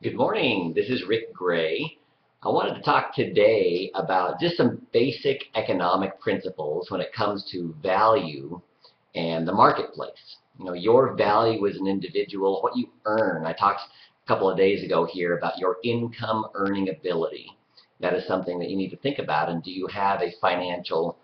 Good morning. This is Rick Gray. I wanted to talk today about just some basic economic principles when it comes to value and the marketplace. You know, your value as an individual, what you earn. I talked a couple of days ago here about your income earning ability. That is something that you need to think about. And do you have a financial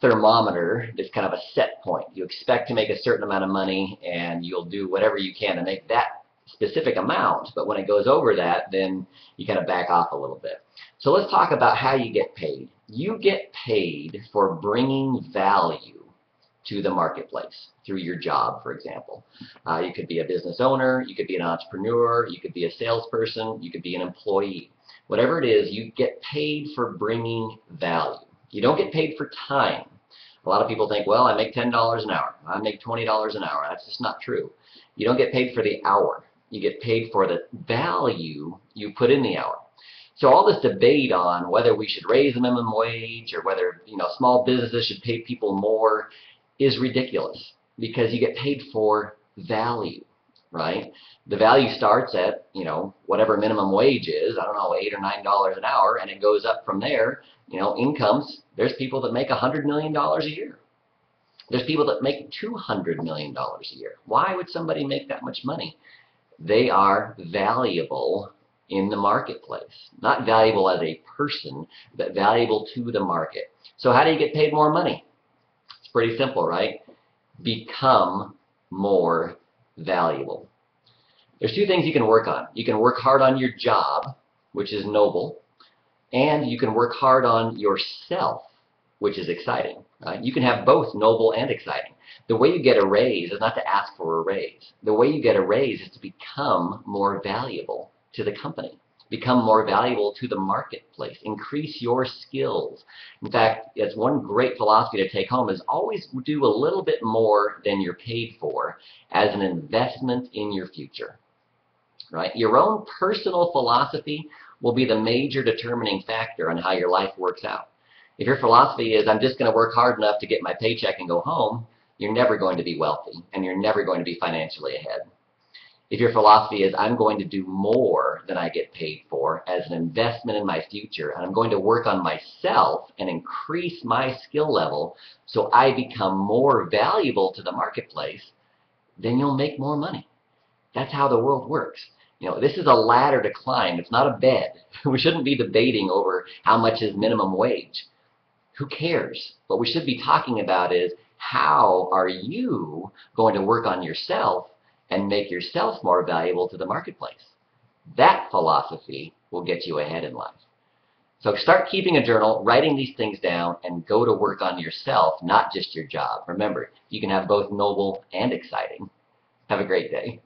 thermometer that's kind of a set point? You expect to make a certain amount of money and you'll do whatever you can to make that specific amount, but when it goes over that, then you kind of back off a little bit. So let's talk about how you get paid. You get paid for bringing value to the marketplace through your job, for example. Uh, you could be a business owner, you could be an entrepreneur, you could be a salesperson, you could be an employee. Whatever it is, you get paid for bringing value. You don't get paid for time. A lot of people think, well, I make $10 an hour. I make $20 an hour. That's just not true. You don't get paid for the hour you get paid for the value you put in the hour. So all this debate on whether we should raise the minimum wage or whether you know small businesses should pay people more is ridiculous because you get paid for value, right? The value starts at you know whatever minimum wage is, I don't know, eight or nine dollars an hour, and it goes up from there. You know, incomes. There's people that make a hundred million dollars a year. There's people that make two hundred million dollars a year. Why would somebody make that much money? They are valuable in the marketplace. Not valuable as a person, but valuable to the market. So how do you get paid more money? It's pretty simple, right? Become more valuable. There's two things you can work on. You can work hard on your job, which is noble, and you can work hard on yourself, which is exciting. Right? You can have both noble and exciting. The way you get a raise is not to ask for a raise. The way you get a raise is to become more valuable to the company. Become more valuable to the marketplace. Increase your skills. In fact, it's one great philosophy to take home is always do a little bit more than you're paid for as an investment in your future. Right? Your own personal philosophy will be the major determining factor on how your life works out. If your philosophy is, I'm just going to work hard enough to get my paycheck and go home, you're never going to be wealthy and you're never going to be financially ahead. If your philosophy is, I'm going to do more than I get paid for as an investment in my future, and I'm going to work on myself and increase my skill level so I become more valuable to the marketplace, then you'll make more money. That's how the world works. You know, this is a ladder to climb. It's not a bed. We shouldn't be debating over how much is minimum wage who cares? What we should be talking about is how are you going to work on yourself and make yourself more valuable to the marketplace? That philosophy will get you ahead in life. So start keeping a journal, writing these things down, and go to work on yourself, not just your job. Remember, you can have both noble and exciting. Have a great day.